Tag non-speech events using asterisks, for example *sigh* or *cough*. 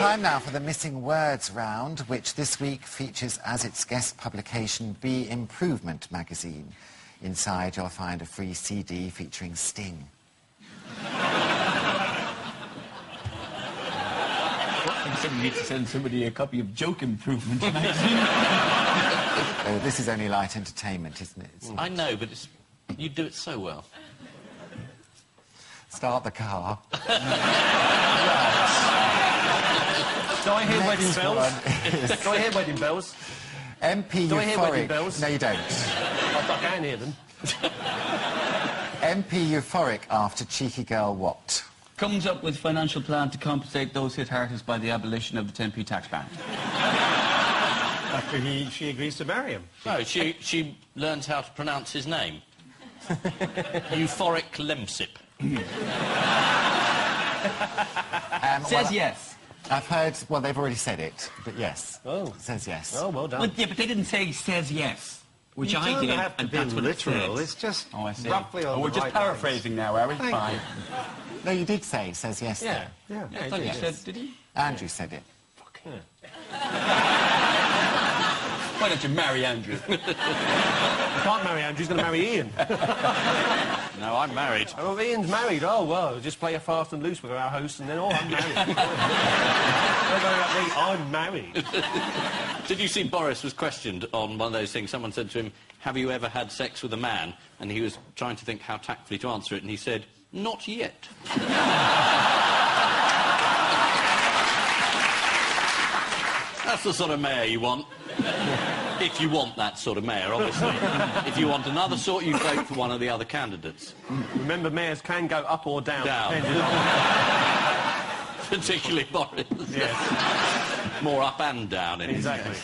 Time now for the Missing Words round, which this week features as its guest publication Be Improvement magazine. Inside you'll find a free CD featuring Sting. Somebody needs to send somebody a copy of Joke Improvement magazine. *laughs* Oh, this is only light entertainment, isn't it? It's- I know, but it's, you do it so well. Start the car. *laughs* *laughs* Do I hear wedding bells? is Do I hear wedding bells? MP Do I hear wedding bells? No, you don't. I I can hear them. MP Euphoric after Cheeky Girl what? Comes up with financial plan to compensate those hit hardest by the abolition of the 10p tax ban. After he, she agrees to marry him. No, she, she learns how to pronounce his name. *laughs* Euphoric Lemsip. *laughs* Um, Says well, yes. I've heard, well, they've already said it, but yes. Oh. It says yes. Oh, well done. Well, yeah, but they didn't say says yes, which you I don't did, have to and be that's what literal. it said. It's just Oh, I see. roughly on oh, we're just right paraphrasing now, are we? Thank Fine. No, you did say it says yes. Yeah. Yeah. I thought you said, did he? there. Andrew said it. Why don't you marry Andrew? *laughs* You can't marry Andrew, he's going to marry Ian. No, I'm married. Oh, Ian's married. Oh, well, just play a fast and loose with our host and then, oh, I'm married. *laughs* I'm married. *laughs* Did you see Boris was questioned on one of those things? Someone said to him, have you ever had sex with a man? And he was trying to think how tactfully to answer it, and he said, not yet. *laughs* That's the sort of mayor you want. If you want that sort of mayor, obviously. if you want another sort, you vote for one of the other candidates. Remember, mayors can go up or down. Down. *laughs* Particularly Boris. Yes, More up and down in exactly.